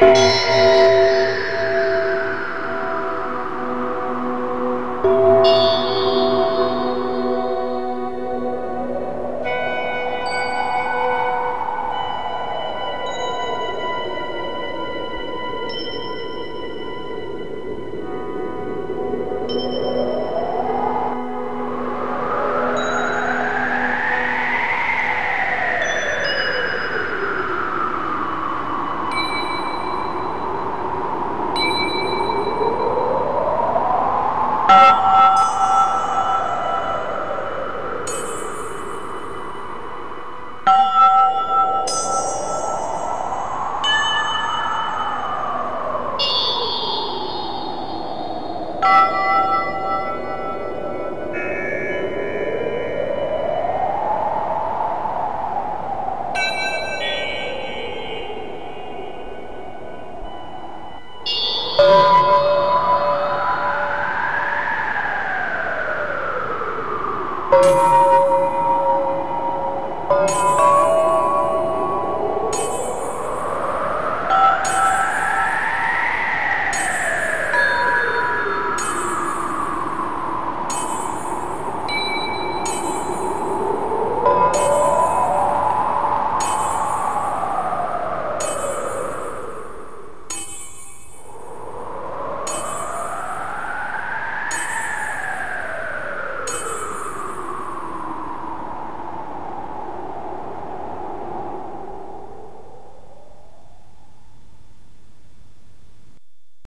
Música you.